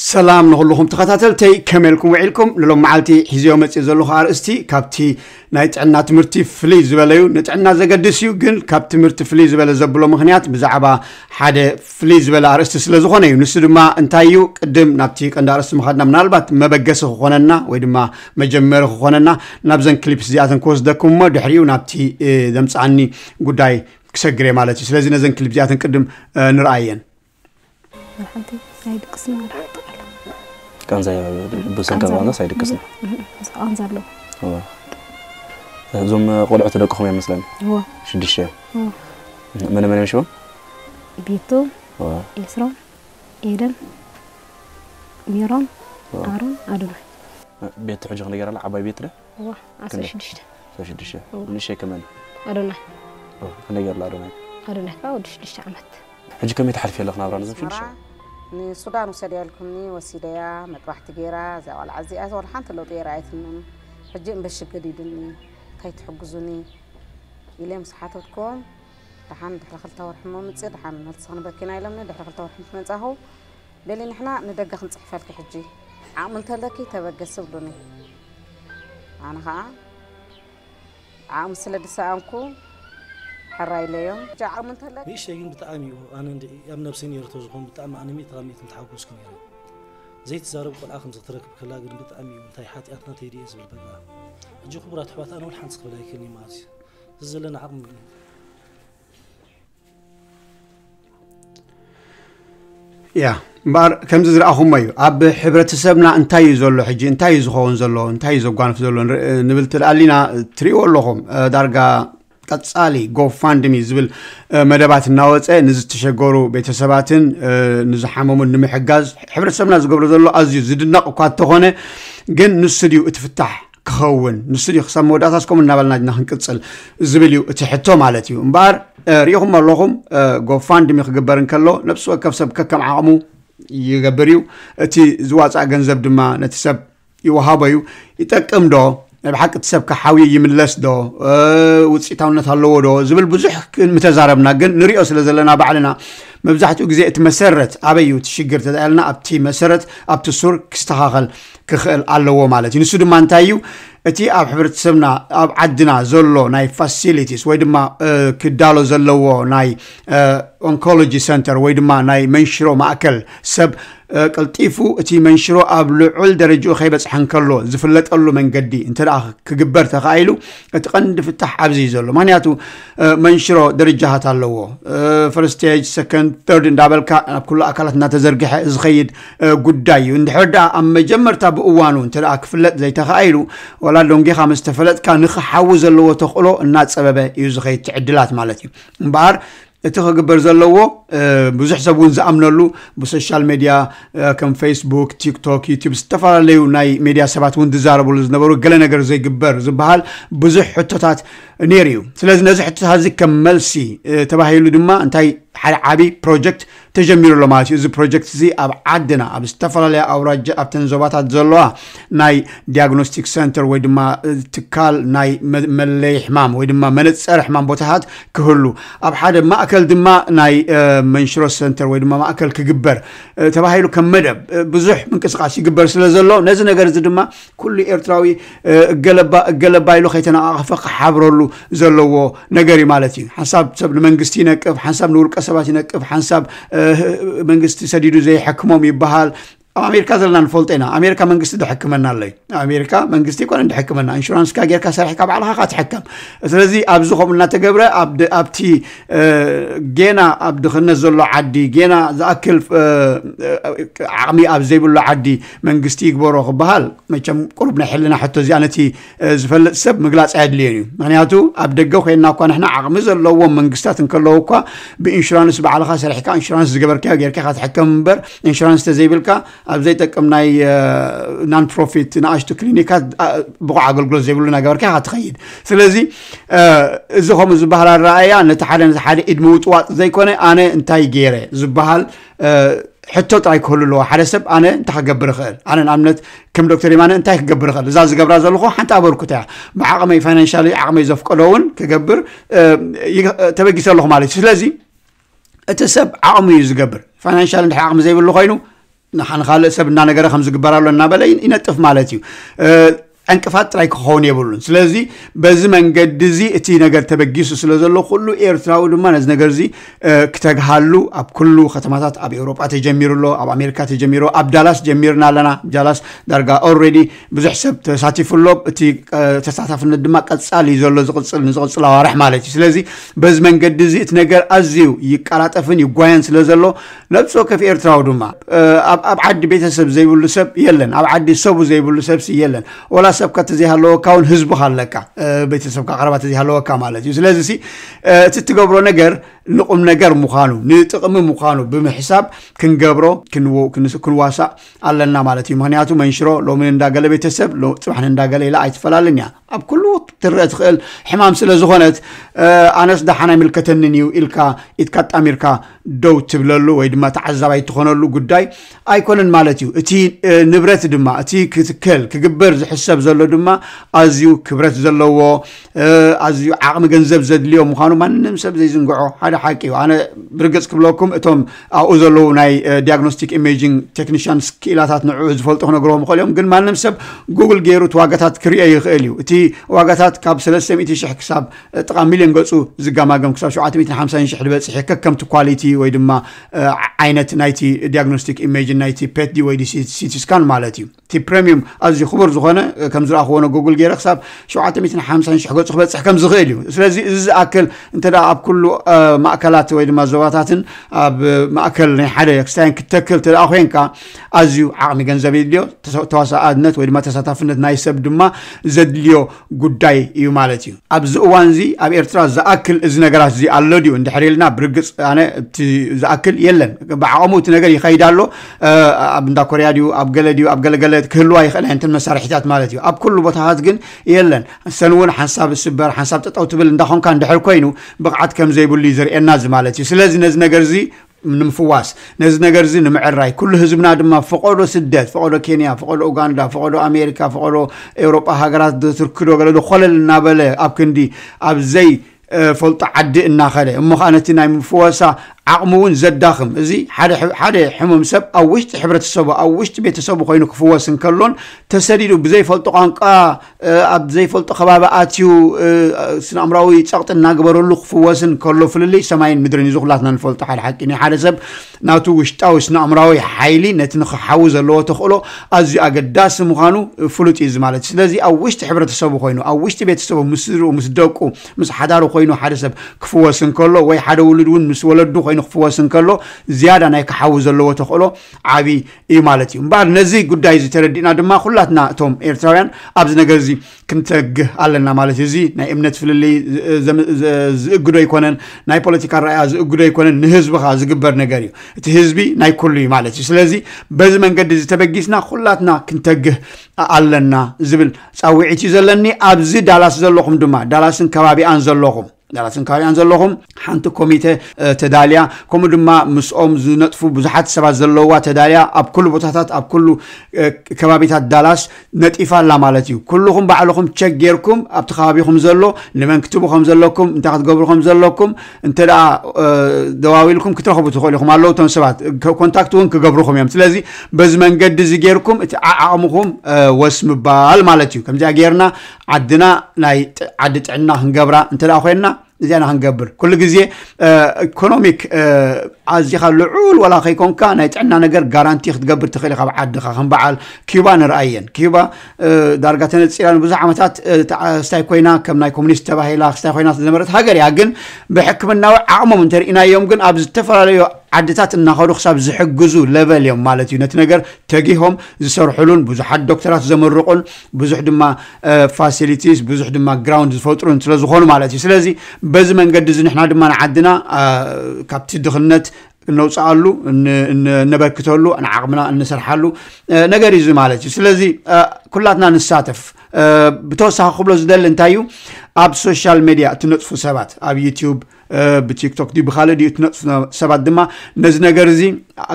ሰላም ንኩልኹም ተኸታተልተይ ከመይልኩም ውዒልኩም ንሎም መዓልቲ ሒዝዮ መፅእ ዘለኹ ኣርእስቲ ካብቲ ናይ ጥዕና ትምህርቲ ፍልይ ዝበለ እዩ ንጥዕና ዘገድስ እዩ ግን ካብ ትምህርቲ ፍልይ ዝበለ ዘብሎ ምክንያት ብዛዕባ ሓደ ፍልይ ዝበለ ኣርእስቲ ስለ ዝኾነ እዩ ንሱ ድማ እንታይ እዩ ቅድም ናብቲ ቀንዲ ኣርእስቲ ምኻድና ምናልባት መበገሲ ክኾነና ወይ ድማ መጀመሪ ክኾነና ናብዘን ክሊፕስ እዚኣተን ክወስደኩም እሞ ድሕሪኡ ናብቲ ዘምፃኣኒ ጉዳይ ክሰግረ ማለት እዩ ስለዚ ነዘን ክሊፕ እዚኣተን ቅድም ንርኣየን ናይ ድቅስና أنا زي بسنا كان أنا سعيد كسنا أنا زعلوا هو زوم قول عتلو كخوي مثلا هو شو دشة هو من من شو بيتو هو إسرا إيرن ميران أرون أرون بيت حجر نجار العبا بيت له هو عسى شو دشة شو دشة من كمان أرون أه نجار لا أرون أرون كاو دشة عمت حجي كم يتحل في الأخنا برا نزم شو أ نسودان وسيدي الكمني وسيديا مطبخ تجيرا زي والعزي أز والحنت لو تجيرا عيتنا حجيم بشك جديدني كي تحجزوني إلي مصحتكم رحان دحر خلطة ورحمة متسيد رحان نتصان بكنا إلمنا دحر خلطة ورحمة متسيد للي نحنا ندقق نصحفالك حجي عامل أه، تلكي تبقى سبلوني أنا ها عامل أه، سلد ساعمكم حرايليو جاعر من تهلا مي شيء بتعمي أنا أم نفسي نيرتو زخون بتعمي أنا مي ترامي تنتحوس كنيرة زيت زارب قل آخر زترك بكلا قل بتعمي وانتي أثناء تيدي أزبل بقى أجي خبرات حبات أنا والحنس قبل هاي كلمة ماتي زلنا عقم እያ እምበር ከምዚ ዝረኣኹሞ እዩ ኣብ ሕብረተሰብና እንታይ እዩ ዘሎ ሕጂ እንታይ እዩ ዝኸውን ዘሎ እንታይ እዩ ዘጓንፍ ዘሎ ንብል ትደኣሊና ትሪእዎ ኣለኹም ዳርጋ ቀጻሊ ጎፋንድሚ ዝብል መደባት እናወፀ ንዝተሸገሩ ቤተሰባትን ንዝሓመሙን ንምሕጋዝ ሕብረተሰብና ዝገብሮ ዘሎ ኣዝዩ ዝድነቕ እኳ እንተኾነ ግን ንሱ ድዩ እትፍታሕ ክኸውን ንሱ ድዩ ክሳብ መወዳእታ ስከም እናበልና ክንቅፅል ዝብል እዩ እቲ ሕቶ ማለት እዩ እምበኣር ሪኢኹም ኣለኹም ጎፋንድሚ ክግበር እንከሎ ነብሲ ወከብ ሰብ ከከም ዓቕሙ ይገብር እዩ እቲ ዝዋፃእ ገንዘብ ድማ ነቲ ሰብ ይወሃቦ እዩ ይጠቅም ዶ ናብ ሓቂ እቲ ሰብ ካሓውየ ይምለስ ዶ ውፅኢታውነት ኣለዎ ዶ ዝብል ብዙሕ ምተዛረብና ግን ንሪኦ ስለ ዘለና ባዕልና መብዛሕትኡ ግዜ እቲ መሰረት ኣበይ እዩ ትሽግር ተዛያለና ኣብቲ መሰረት ኣብቲ ሱር ክስተኻኸል ክኽእል ኣለዎ ማለት እዩ ንሱ ድማ እንታይ እዩ اتي اب حبرتسمنا اب عدنا زلو ناي فاسيليتيز ويدما كدالو زلو ناي اونكولوجي سنتر ويدما ناي منشرو ماكل سب قلطيفو اتي منشرو اب لعل درجو خيبص حنكلو زفلطلو منغدي انت راه كغبر تخايلو اتي قند فتح ابزي زلو مانياتو منشرو درجهات اللو فرست ستيج سكند ثيرد ان دابل كا كل اكلات نتا زرغح زخيد غداي اندحدا ام مجمرتا بوانو انت راه كفلط زي تخايلو ولا لونجها مستفلت كان يخحوز اللو تخلو الناس سببه يزخي تعدلات مالتي بار تخرج برزلو بزح سبون زامن اللو بسوشيال ميديا كم فيسبوك تيك توك يوتيوب استفال ليو ناي ميديا سبات وند زار بولز نبرو قلنا غير زي قبر زبحال بزح حتتات نيريو سلاز نزح حتتات زي كم ملسي تباهيلو دما انتاي ሓደ ዓብይ ፕሮጀክት ተጀሚሩሎ ማለት እዩ እዚ ፕሮጀክት እዚ ኣብ ዓድና ኣብ ዝተፈላለየ ኣውራጃ ኣብተን ዞባታት ዘለዋ ናይ ዲያግኖስቲክ ሰንተር ወይ ድማ ትካል ናይ መለይ ሕማም ወይ ድማ መነፀር ሕማም ቦታታት ክህሉ ኣብ ሓደ ማእከል ድማ ናይ መንሽሮስ ሰንተር ወይ ድማ ማእከል ክግበር ተባሂሉ ከም መደብ ብዙሕ ምንቅስቃስ ይግበር ስለ ዘሎ ነዚ ነገር እዚ ድማ ኩሉ ኤርትራዊ እገለባ እገለባ ኢሉ ከይተነቃቐፈ ክሓብረሉ ዘለዎ ነገር እዩ ማለት እዩ ሓሳብ ሰብ ንመንግስቲ ይነቅፍ ሓሳብ ንውልቀ ሰባት ይነቅፍ ሓንሳብ መንግስቲ ሰዲዱ ዘይሕክሞም ይበሃል ኣብ ኣሜሪካ ዘለና ንፈልጦ ኢና ኣሜሪካ መንግስቲ ድሕክመና ኣለዩ ኣሜሪካ መንግስቲ ኮነ ድሕክመና ኢንሹራንስካ ጌርካ ሰሪሕካ ባዕልኻ ትሕከም ስለዚ ኣብዚ ከምኡ እናተገብረ ኣብቲ ጌና ኣብ ድኽነት ዘሎ ዓዲ ጌና ዝኣክል ዓቕሚ ኣብ ዘይብሎ ዓዲ መንግስቲ ይግበሮ ክበሃል መቸም ቁሩብ ናይ ሕልና ሕቶ እዚኣ ነቲ ዝፈልጥ ሰብ ምግላፅ የድልየን እዩ ምክንያቱ ኣብ ደገ ኮይና እኳ ንሕና ዓቕሚ ዘለዎም መንግስትታት እንከለዉ እኳ ብኢንሹራንስ ባዕልካ ሰሪሕካ ኢንሹራንስ ዝገበርካዮ ጌርካ ካ ትሕከም እምበር ኢንሹራንስ ተዘይብልካ ابزي تكم ناي نان بروفيت ناشتو كلينيكا بقع اقول جلوز يقولوا لنا غير كيف تخيد سلازي زهم زبهر الرايا نتا حدا نتا حدا ادموت وات زي كون انا انتاي غيره زبهر حتى تاي كل لو حدا سب انا انت حقبر خير انا نعملت كم دكتور يمان انت حقبر خير زاز قبره زلخو حتى ابركو تاع بعقم فاينانشالي عقم يزفقلون كقبر تبقي سلخ مالك سلازي اتسب عقم يزقبر فاينانشال عقم زي بالخوينو ንሓንኻልእ ሰብ እናነገረ ከም ዝግበር ኣሎ እናበለ ይነጥፍ ማለት እዩ ዕንቅፋት ጥራይ ክኸውን የብሉን ስለዚ በዚ መንገዲ እዚ እቲ ነገር ተበጊሱ ስለ ዘሎ ኩሉ ኤርትራዊ ድማ ነዚ ነገር እዚ ክተግሃሉ ኣብ ኩሉ ከተማታት ኣብ ኤውሮጳ ተጀሚሩ ኣሎ ኣብ ኣሜሪካ ተጀሚሩ ኣብ ዳላስ ጀሚርና ኣለና ዳላስ ዳርጋ ኦሬዲ ብዙሕ ሰብ ተሳቲፉሎ እቲ ተሳታፍነት ድማ ቀፃሊ እዩ ዘሎ ዝቅፅል ንዝቅፅል ኣዋርሕ ማለት እዩ ስለዚ በዚ መንገዲ እዚ እቲ ነገር ኣዝዩ ይቀላጠፍን ይጓየን ስለ ዘሎ ነብሶ ከፍ ኤርትራዊ ድማ ኣብ ዓዲ ቤተሰብ ዘይብሉ ሰብ የለን ኣብ ዓዲ ሰቡ ዘይብሉ ሰብ የለን ወላ ሰብካ ተዘይሃለወካ እውን ህዝቡ ካለካ ቤተሰብካ ቀረባ ተዘይሃለወካ ማለት እዩ ስለዚ እቲ እትገብሮ ነገር ንቁም ነገር ምዃኑ ንጥቕሚ ምዃኑ ብምሕሳብ ክንገብሮ ክንዋሳእ ኣለና ማለት እዩ ምክንያቱ መንሽሮ ሎሚ እንዳገለ ቤተሰብ ፅባሕን እንዳገለ ኢላ ኣይትፈላለን እያ ኣብ ኩሉ ትርአ ትኽእል ሕማም ስለ ዝኾነት ኣነስ ዳሓና ይምልከተንን እዩ ኢልካ ኢትካ ጣሚርካ ደው ትብለሉ ወይ ድማ ተዓዛባይ ትኾነሉ ጉዳይ ኣይኮነን ማለት እዩ እቲ ንብረት ድማ እቲ ክትከል ክግበር ዝሕሰብ ዘሎ ድማ ኣዝዩ ክብረት ዘለዎ ኣዝዩ ዓቕሚ ገንዘብ ዘድልዮ ምዃኑ ማንም ሰብ ዘይዝንግዖ ሓደ ሓቂ እዩ ኣነ ብርግፅ ክብለኩም እቶም ኣብኡ ዘለዉ ናይ ዲያግኖስቲክ ኢሜጂንግ ቴክኒሽያንስ ክኢላታት ንዕኡ ዝፈልጡ ክነግርዎ ምኽእል እዮም ግን ማንም ሰብ ጉግል ገይሩ እቲ ዋጋታት ክርአ ይኽእል እዩ እቲ ዋጋታት ካብ 300 ሽሕ ክሳብ ጥቓ ሚልዮን ገፁ ዝገማገም ክሳብ 750 ሽሕ ዝበፅሕ ከከምቲ ኳሊቲ ወይ ድማ ዓይነት ናይቲ ዲያግኖስቲክ ኢሜጅን ናይቲ ፔትዲ ወይ ሲቲ ስካን ማለት እዩ እቲ ፕሬሚየም ኣዝዩ ክቡር ዝኾነ كم زرع خونه جوجل جير خساب شو عاد ميتين حمسان شو حقت خبت حكم زغيلو سلزي إز أكل أنت لا أب كله ما أكلات ويد ما زواتات أب ما أكل حدا يكستان كتكل تلا أخوين كا أزيو عامي جنز فيديو تواسع أدنت ويد ما تساتف نت ناي سب دما زدليو جود داي يو مالتيو أب زوانزي أب إرترا ز أكل إز نجرات زي ألوديو إن دحريلنا برجس أنا ز أكل يلن بعامو تنجري خيدالو أب دا كوريا ديو أب جلديو أب جل جل كلوا يخلي أنت المسرحيات مالتيو اب كل بوتهات جن يلن سنون حساب السبر حساب تطاو تبل ندخون كان دحر كوينو بقعد كم زي بولي زر الناس مالتي سلازي نز نغرزي نمفواس نز نغرزي نمعراي كل حزبنا دما فقودو سدات فقودو كينيا فقودو اوغندا فقودو امريكا فقودو اوروبا هاغرات دو تركدو غلو خلل نابله اب كندي اب زي فلط عدي النخله ام خانتي نايم فوسا عقمون زداخم زي حدا حدا حمم سب او وشت حبره السوبه او وشت بيت السوبه خوينك فوسن كلون تسديدو بزي فلط قنقا ኣብ ዘይፈልጦ ከባቢ ኣትዩ ስነ ኣእምራዊ ፀቕጢ እናግበረሉ ክፍወስን ከሎ ፍልልይ ሰማይን ምድርን እዩ ዝኩላትና ንፈልጦ ሓደ ሓቂ ናይ ሓደ ሰብ ናቱ ውሽጣዊ ስነ ኣእምራዊ ሓይሊ ነቲ ንክሓዊ ዘለዎ ተኽእሎ ኣዝዩ ኣገዳሲ ምዃኑ ፍሉጥ እዩ ማለት ስለዚ ኣብ ውሽጢ ሕብረተሰቡ ኮይኑ ኣብ ውሽጢ ቤተሰቡ ምስርኡ ምስ ደቁ ምስ ሓዳሩ ኮይኑ ሓደ ሰብ ክፍወስ እንከሎ ወይ ሓደ ውሉድ እውን ምስ ወለዱ ኮይኑ ክፍወስ እንከሎ ዝያዳ ናይ ክሓዊ ዘለዎ ተኽእሎ ዓብይ እዩ ማለት እዩ እምበር ነዚ ጉዳይ እዚ ተረዲእና ድማ ኩላትና እቶም ኤርትራውያን ኣብዚ ነገር እዚ ስለዚ ክንተግህ ኣለና ማለት እዩ እዚ ናይ እምነት ፍልልይ ዝእግዶ ኣይኮነን ናይ ፖለቲካ ኣረኣያ ዝእግዶ ኣይኮነን ንህዝቢኻ ዝግበር ነገር እዩ እቲ ህዝቢ ናይ ኩሉ እዩ ማለት እዩ ስለዚ በዚ መንገዲ ዝተበጊስና ኩላትና ክንተግህ ኣለና ዝብል ፃውዒት እዩ ዘለኒ ኣብዚ ዳላስ ዘለኹም ድማ ዳላስን ከባቢኣን ዘለኹም ናላትን ካልኦን ዘለኹም ሓንቲ ኮሚቴ ተዳልያ ከምኡ ድማ ምስኦም ዝነጥፉ ብዙሓት ሰባት ዘለዋ ተዳልያ ኣብ ኩሉ ቦታታት ኣብ ኩሉ ከባቢታት ዳላስ ነጢፋ ኣላ ማለት እዩ ኩልኩም ባዕልኩም ቸክ ጌርኩም ኣብቲ ከባቢኩም ዘሎ ንመን ክትቡ ከም ዘለኩም እንታይ ክትገብሩ ከም ዘለኩም እንተ ደኣ ደዋዊልኩም ክትረኽቡ ትኽእሉ ኢኹም ኣለዉ እቶም ሰባት ኮንታክት እውን ክገብርኩም እዮም ስለዚ በዚ መንገዲ እዚ ጌርኩም እቲ ዓቕምኩም ወስምባል ማለት እዩ ከምዚኣ ጌርና ዓድና ናይ ዓዲ ጥዕና ክንገብራ እንተ ደኣ ኮይና እዚኣና ክንገብር ኩሉ ግዜ ኢኮኖሚክ ኣዚኻ ልዑል ወላ ከይኮንካ ናይ ጥዕና ነገር ጋራንቲ ክትገብር ትኽእል ካብ ዓድኻ ከም በዓል ኪባ ንርኣየን ኪባ ዳርጋ ተነፂራ ንብዙሕ ዓመታት ስታይ ኮይና ከም ናይ ኮሙኒስት ተባሂላ ስታይ ኮይና ዝነበረት ሃገር እያ ግን ብሕክምናዊ ዓቕሞም እንተርኢናዮም ግን ኣብ ዝተፈላለዩ ዓድታት እናኸዱ ክሳብ ዝሕግዙ ለበል እዮም ማለት እዩ ነቲ ነገር ተጊሆም ዝሰርሕሉን ብዙሓት ዶክተራት ዘመርቁን ብዙሕ ድማ ፋሲሊቲስ ብዙሕ ድማ ግራውንድ ዝፈጥሩን ስለ ዝኾኑ ማለት እዩ ስለዚ በዚ መንገዲ እዚ ንሕና ድማ ንዓድና ካብቲ ድኽነት ነውፅኣሉ እነበክተሉ ንዓቕምና እንሰርሓሉ ነገር እዩ ማለት እዩ ስለዚ ኩላትና ንሳተፍ ብተወሳኺ ክብሎ ዝደሊ እንታይ እዩ ኣብ ሶሻል ሜድያ እትነጥፉ ሰባት ኣብ ዩትብ ብቲክቶክ ድዩ ብካልእ ድዩ እትነፁ ሰባት ድማ ነዚ ነገር እዚ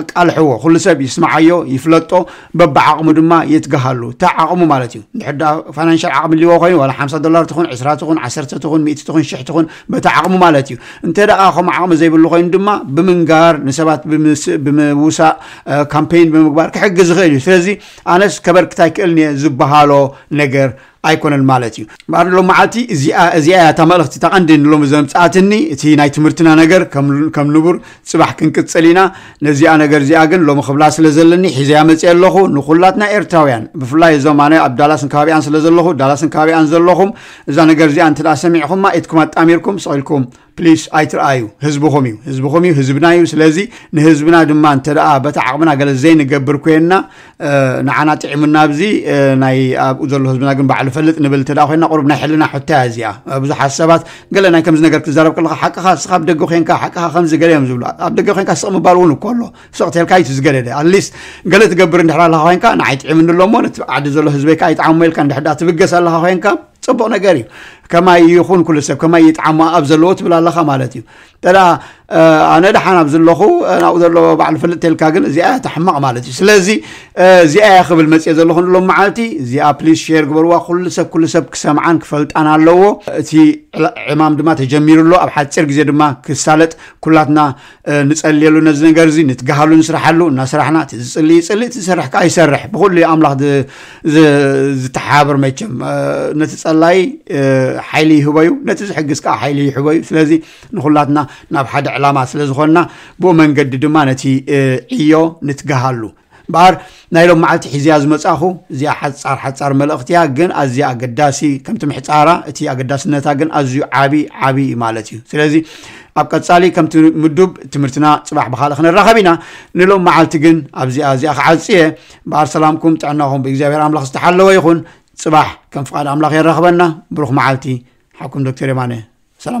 ኣቃልሕዎ ኩሉ ሰብ ይስማዓዮ ይፍለጦ በብዓቕሙ ድማ የትግሃሉ እታ ዓቕሙ ማለት እዩ ንሕዳ ፋይናንሽል ዓቕሚ ልዎ ኮይኑ ዋላ 50 ዶላር ትኹን 20 ትኹን 10 ትኹን 1 ትኹን 6 ትኹን በቲ ዓቕሙ ማለት እዩ እንተ ደኣ ከም ዓቕሚ ዘይብሉ ኮይኑ ድማ ብምንጋር ንሰባት ብምውሳእ ካምፔይን ብምግባር ክሕግዝ ይኽእል እዩ ስለዚ ኣነስ ከበርክታ ይክእል ዝብሃሎ ነገር ኣይኮነን ማለት እዩ እምበር ሎም መዓልቲ እዚኣ እታ መልእኽቲ ተቐንዲን ሎም ዘምፅኣትኒ እቲ ናይ ትምህርትና ነገር ከም ንቡር ፅባሕ ክንቅፅል ኢና ነዚኣ ነገር እዚኣ ግን ሎም ክብላ ስለ ዘለኒ ሒዘያ መፅእ ኣለኹ ንኩላትና ኤርትራውያን ብፍላይ እዞም ኣነ ኣብ ዳላስን ከባቢኣን ስለ ዘለኹ ዳላስን ከባቢኣን ዘለኹም እዛ ነገር እዚኣ እንተ ሰሚዕኩምማ ኢትኩም ኣጣሚርኩም ስቂልኩም ፕሊስ ኣይትረኣዩ ህዝቢ ኹም እዩ ህዝቢኹም እዩ ህዝብና እዩ ስለዚ ንህዝብና ድማ እንተ ደኣ በታ ዓቕምና ገለ ዘይንገብር ኮይና ንዓና ጥዕሙና ብዚ ናይ ኣብኡ ዘሎ ህዝብና ግን ባዕሉ ፈልጥ ንብል እንተ ኮይና ቁርብ ናይ ሕልና ሕታያ እዚኣ ብዙሓት ሰባት ገለ ናይ ከምዚ ነገር ክትዛረብ ከለካ ሓቅኻ ስ ኣብ ደገ ኮንካ ሓቅኻ ከምዚ ገለ እዮም ዝብሉ ኣብ ደገ ኮንካ ስቕ ምባል እውን እኮ ኣሎ ስቕ ተልካ እዩ ዝገደደ ኣትሊስት ገለ ትገብር እንድሕር ኣለካ ኮንካ ንዓይ ጥዕምን ኣሎ እሞ ነቲ ዓዲ ዘሎ ህዝበይካ ኣይጣዓሙ ኢልካ እንድሕዳ ትብገስ ኣለካ ኮንካ ፅቡቅ ነገር እዩ كما يخون كل سب كما يتعمى أبزلوت بلا لخا مالتي ترى أنا دحان أبزل لخو أنا أقدر له بعد الفلت الكاجن زي أتحمى مالتي سلزي زي أخ أخي بالمسيا زل خون لهم معلتي زي أبليش شير قبل كل سب كل سب كسم عن كفلت أنا لو تي عمام دما تجمير له أبحث سير زي دما كسالت كلاتنا نسأل يلو نزن جرزي نتجهلو نسرح له نسرحنا تسلي تسلي تسرح كاي سرح بقول لي أملاه ز ز تحابر ما يجم نتسألي ሓይሊ ይህበዩ ነቲ ዝሕግዝ ከዓ ሓይሊ ይሕበዩ ስለዚ ንኩላትና ናብ ሓደ ዕላማ ስለ ዝኾንና ብኡ መንገዲ ድማ ነቲ ዕዮ ንትገሃሉ እምበር ናይ ሎም መዓልቲ ሒዝያ ዝመፃኹ እዚኣ ሓፃር ሓፃር መልእኽቲ እያ ግን ኣዝያ ኣገዳሲ ከምቲ ምሕፃራ እቲ ኣገዳስነታ ግን ኣዝዩ ዓብይ ዓብይ እዩ ማለት እዩ ስለዚ ኣብ ቀፃሊ ከምቲ ምዱብ ትምህርትና ፅባሕ ብካልእ ክንራኸብ ኢና ንሎም መዓልቲ ግን ኣብዚኣ እዚኣ ክዓፅየ እምበር ሰላምኩም ጥዕናኹም ብእግዚኣብሔር ኣምላኽ ዝተሓለወ ይኹን صباح كم فقال أملاك يرغبنا بروح معالتي حكم دكتور يماني